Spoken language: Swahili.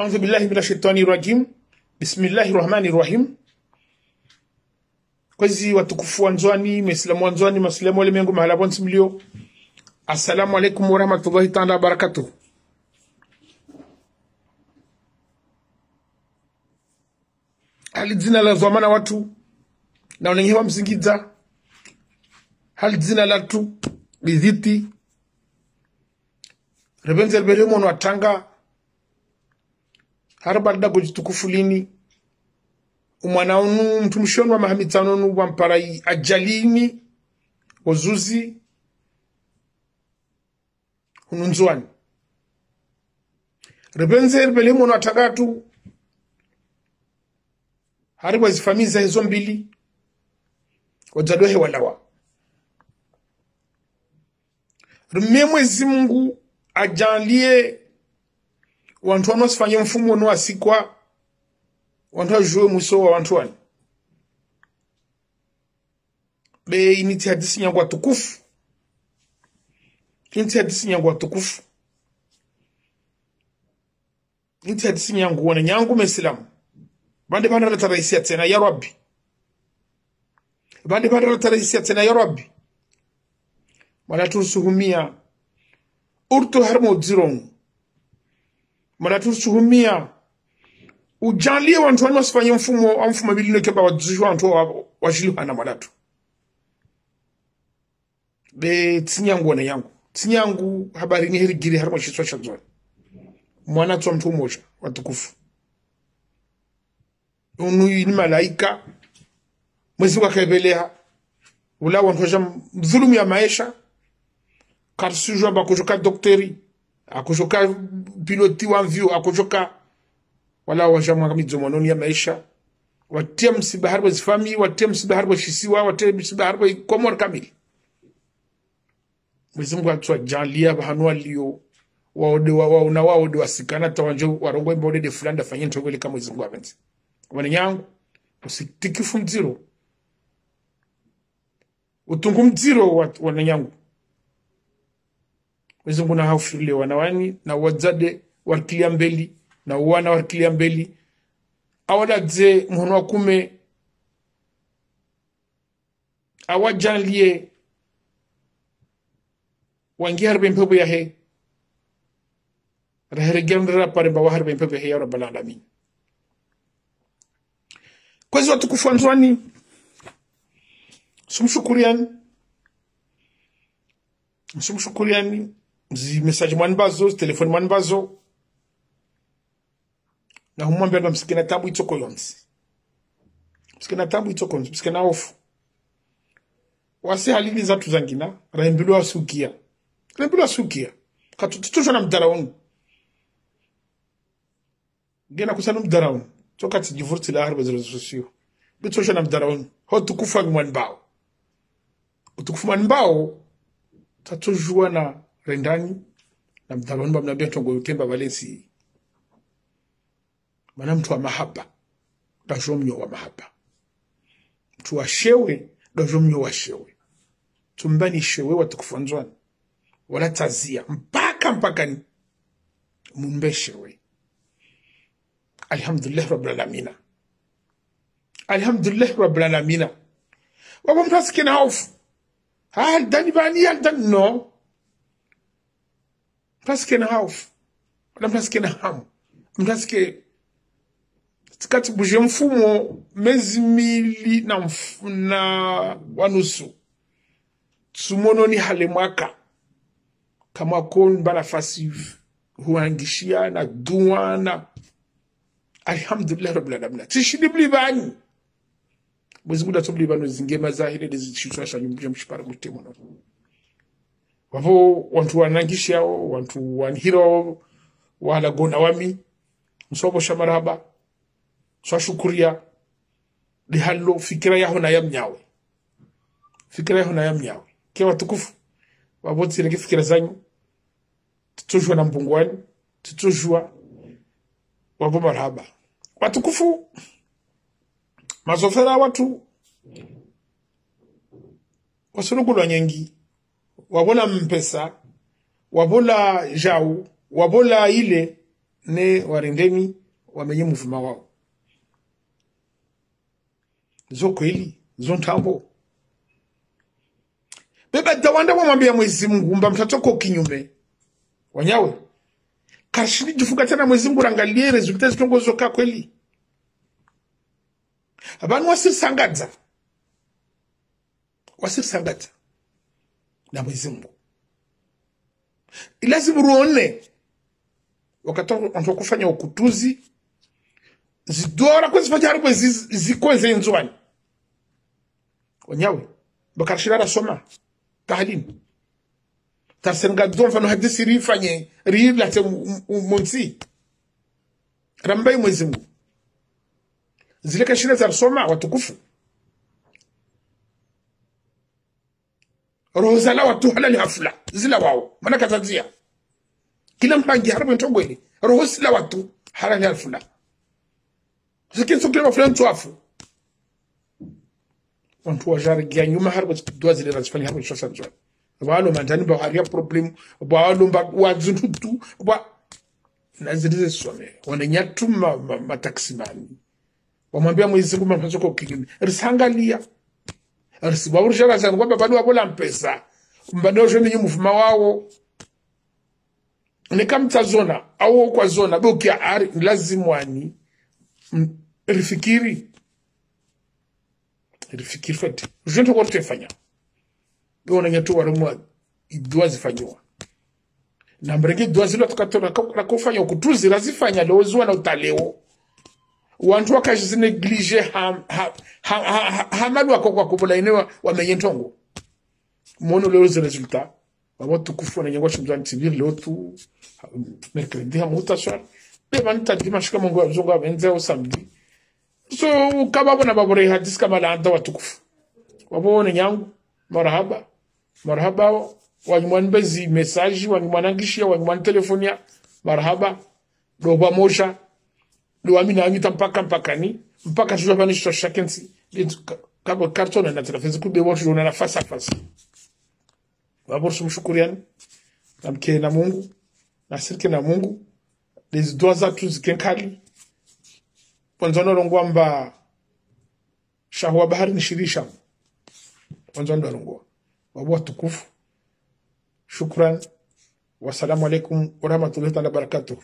أعوذ بالله من الشيطان الرجيم بسم الله الرحمن الرحيم kwezi watukufu wanzwani maislamu wanzwani maislamu wale mengu mahala bonsi mlio assalamu alaikum warahmatullahi taala wabarakatuh hali dzina la zwamana watu na unenyewa mzingidza hali dzina la tu lidhiti rebenze beremon watanga har barda goji tukufu lini umwana unu mtumshoni wa mahamitsanonu wa mparai ajalini wazuzi ununzwani rebenze belemon watanga tu hari wazifamiza hizo mbili wajadohe walawa rume mwezi mungu ajalie wantu anosifanye mfumo no asikwa. Wanthu ajue mwiso wa wantu wani. Be initi hadisi nyangu watukufu initi hadisi nyangu watukufu initi hadisi nyangu wana nyangu mesilamu. Bande banarata raisia tena ya rabbi. Bande banarata raisia tena ya rabbi. Mala tursuhumia urtu harmo dziron mala tursuhumia ujalie wantu wani wasifanye mfumo wa mfumo bilino keba wadzishwa wantu wa washilihana madatu be tsinyangu wana yangu. Tsinyangu habari ni herigiri harmo shiswa shadzoni mwana tuwa mtu mmoja watukufu. Unu ni malaika. Mwezi wakaebelea ula wantu waja mdhulumu ya maisha karsujwa bakujuka dokteri akujoka piloti wa mvyu akuchoka wala waja mwangamidzo mwanoni ya maisha. Watia msiba harbo zifami watia msiba harbo shisiwa watia msiba harbo komor kamili. Mwezi mungu atwa jalia bahanu alio waode wa wauna waode wasikana tawanjo warongo mbode de fulanda fanyeni togole kama mwezi mungu apenzi wana nyangu usitikifu mdziro utungu mdziro wana nyangu wezungu na haufirile wanawani na wazade warkilia mbeli na wana warkilia mbeli. Awadadze mhono wa kume awajanlie wangi harbe mpebo yahe raheregerndera paremba wa harbe mpebo yahe ya rabbal alamin kwezi watukufu anzwani sumshukuriani sumshukuriani zi message mwani bazo zi telefoni mwani bazo. Na humwambia ndo msikina tabu itoko yonsi. Msikina tabu itoko yonsi msikina ofu wasi halili zatu zangina rahimbilu asukia wa asukia katututushwa na mdaraunu gena kusanu mdaraunu toka tijivurti la harba zero sosio bitushwa na mdaraunu ho tukufu mwani bao utukufu mwanbao tatojua na rendani na mdaraunu bamnambia tongo utemba valensi mana mtu wa mahaba dojo mnyo wa mahaba. Mtu wa shewe dojo mnyo wa shewe. Tumbani shewe watukufu wanzwani wala tazia mpaka mpaka ni mumbe shewe. Alhamdulillah rabbil alamina. Alhamdulillah rabbil alamina. Wabo mtu asikina hofu. Ha dani bani dani no mtu na hofu. Wala mtasike na hamu. Mtasike tikati buje mfumo mezi mili na, mf, na wanusu sumononi hale mwaka. Kama kon bana fasi huangishia na dua na alhamdulillah rabbil alamin. Tishidi blibani mwezi muda tobli bano zingema zahire dezishitwa sha nyumbu mshipara mutemo wapo wantu wanangisha wantu wala gona wami msobo shamaraba swa shukuria di hallo fikira yaho na yamnyawe fikira yaho na yamnyawe ke watukufu wabotsire ke fikira zanyu tutojua na mbungwani tutojua wavo marhaba. Watukufu mazofera watu wasulugulwa nyengi wabola mpesa wabola jau wabola ile ne warendeni wamenye mvuma wao. Zo kweli zo ntambo bebadda dawanda wamwambia mwezi mungu mba mtatoko kinyume. Wanyawe kashini jifunga tena mwezi mungu rangalie resulta zitongozoka kweli. Abantu wasirisangadza wasirisangadza na mwezi mungu. Lazima ruone wakati wantu kufanya ukutuzi zidora kwezifanya harikwe zikwenze nzwani wanyawe bakarashira rasoma tahalini tarsenga do mfano hadisi rifanye rilate munsi rambai mwezi mungu. Zile kashina za rasoma watukufu roho zala watu halali hafula zila wao. Mana katazia. Kila mpangi harbe ntogwele roho sila watu halali hafula zikin so kila mafula ntwafu wantu gya nyuma haramu dua zile razifanya harbe shosa nzwa walo mandani ba haria problem ba walo ba wazuntu tu ba na zilize some wananyatu ma, ma, mataksimani wamwambia mwezi mungu mapasoko kingine risangalia risibawurisha sana kwamba bado wabola mpesa mbadosho ninyi mufuma wawo nikamtazona au kwa zona bokia ari lazimwani wani rifikiri rifikiri fati jento kwa tefanya bona nyatu warimwa idwa zifanywa na mrenge idwa zilo kwa kufanya kutuzi razifanya leo na utaleo ha, ha, ha, hamadu wako kwa kubola ine wamenye ntongo. Mono leo zi resultat wabo tukufu wananyangwa shimzani tibiri leo tu mercredi hamuta swar be banita mungu kama ngo abzongo abenze o samedi so kaba na babore hadisi kama la anda watukufu wabo ne nyangu marahaba marahaba wanyumwani bezi mesaji wanyumwan angishia wanyumwan telefonia marahaba doba mosha do amina amita mpaka mpakani mpaka shto shakensi kabo kartona na telefezi kube wote na nafasi nafasi wabor sumshukuriani namke na Mungu na sirke na Mungu. Lezi dua zatu zikenkali wanzano longwa mba shahwa bahari ni shirisha wanzano longwa wabu shukran. Wassalamu alaikum warahmatullahi taala wabarakatuh